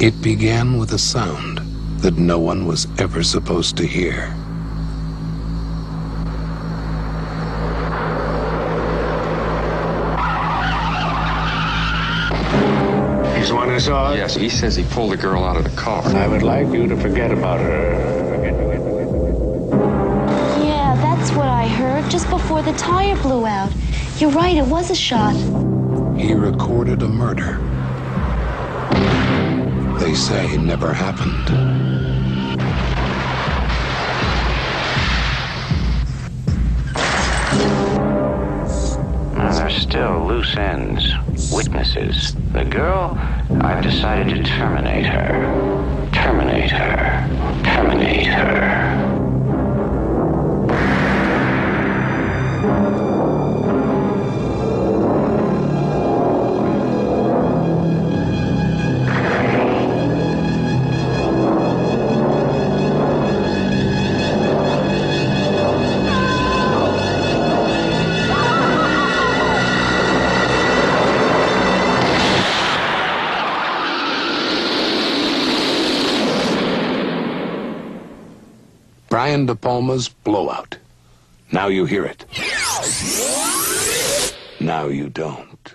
It began with a sound that no one was ever supposed to hear. He's the one who saw? Yes, he says he pulled the girl out of the car. I would like you to forget about her. Yeah, that's what I heard just before the tire blew out. You're right, it was a shot. He recorded a murder. They say never happened. There's still loose ends, witnesses. The girl, I've decided to terminate her. Terminate her. Brian De Palma's Blow Out. Now you hear it. Now you don't.